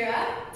Kira.